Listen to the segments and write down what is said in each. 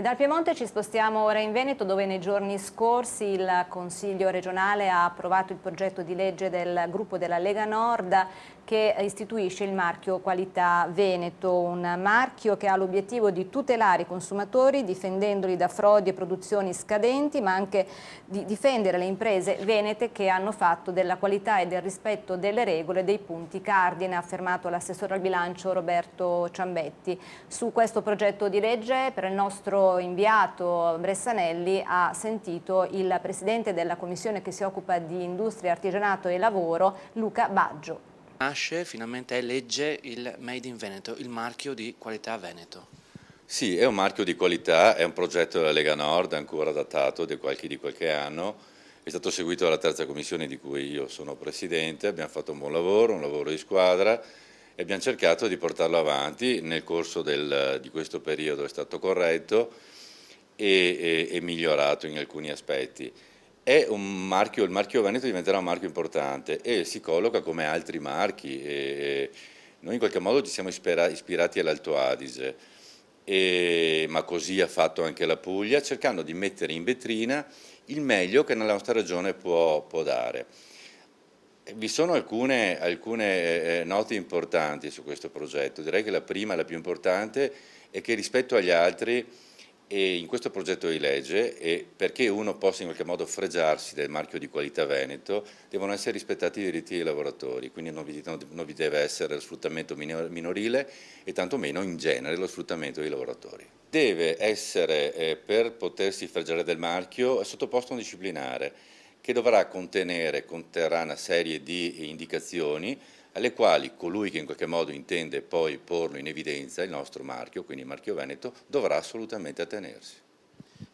E dal Piemonte ci spostiamo ora in Veneto dove nei giorni scorsi il Consiglio regionale ha approvato il progetto di legge del gruppo della Lega Nord che istituisce il marchio Qualità Veneto, un marchio che ha l'obiettivo di tutelare i consumatori difendendoli da frodi e produzioni scadenti ma anche di difendere le imprese venete che hanno fatto della qualità e del rispetto delle regole dei punti cardine, ha affermato l'assessore al bilancio Roberto Ciambetti. Su questo progetto di legge per il nostro inviato Bressanelli ha sentito il presidente della commissione che si occupa di industria, artigianato e lavoro Luca Baggio. Nasce, finalmente è legge il Made in Veneto, il marchio di qualità Veneto. Sì, è un marchio di qualità, è un progetto della Lega Nord ancora datato di qualche, di qualche anno, è stato seguito dalla terza commissione di cui io sono presidente, abbiamo fatto un buon lavoro, un lavoro di squadra e abbiamo cercato di portarlo avanti nel corso del, di questo periodo, è stato corretto e, e, e migliorato in alcuni aspetti marchio, il marchio Veneto diventerà un marchio importante e si colloca come altri marchi. E noi in qualche modo ci siamo ispirati all'Alto Adige, e, ma così ha fatto anche la Puglia, cercando di mettere in vetrina il meglio che nella nostra regione può, può dare. Vi sono alcune, alcune eh, note importanti su questo progetto, direi che la prima, la più importante, è che rispetto agli altri in questo progetto di legge, perché uno possa in qualche modo fregiarsi del marchio di qualità Veneto, devono essere rispettati i diritti dei lavoratori, quindi non vi, non vi deve essere lo sfruttamento minorile e tantomeno in genere lo sfruttamento dei lavoratori. Deve essere, eh, per potersi fregiare del marchio, sottoposto a un disciplinare che dovrà contenere, conterrà una serie di indicazioni alle quali colui che in qualche modo intende poi porlo in evidenza, il nostro marchio, quindi il marchio Veneto, dovrà assolutamente attenersi.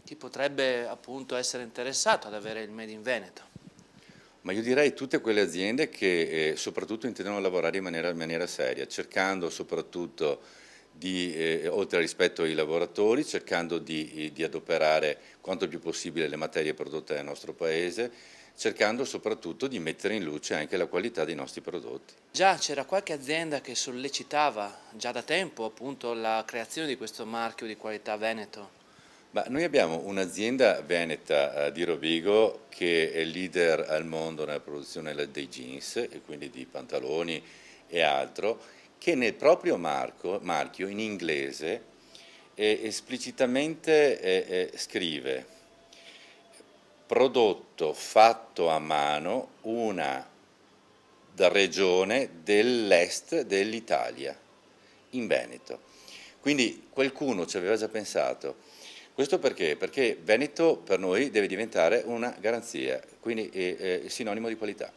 Chi potrebbe appunto essere interessato ad avere il Made in Veneto? Ma io direi tutte quelle aziende che eh, soprattutto intendono lavorare in maniera, in maniera seria, cercando soprattutto di, eh, oltre al rispetto ai lavoratori, cercando di, eh, di adoperare quanto più possibile le materie prodotte nel nostro Paese, cercando soprattutto di mettere in luce anche la qualità dei nostri prodotti. Già c'era qualche azienda che sollecitava già da tempo appunto la creazione di questo marchio di qualità Veneto? Ma noi abbiamo un'azienda veneta eh, di Rovigo che è leader al mondo nella produzione dei jeans e quindi di pantaloni e altro, che nel proprio marco, marchio in inglese eh, esplicitamente eh, scrive prodotto fatto a mano una regione dell'est dell'Italia, in Veneto. Quindi qualcuno ci aveva già pensato. Questo perché? Perché Veneto per noi deve diventare una garanzia, quindi è, è sinonimo di qualità.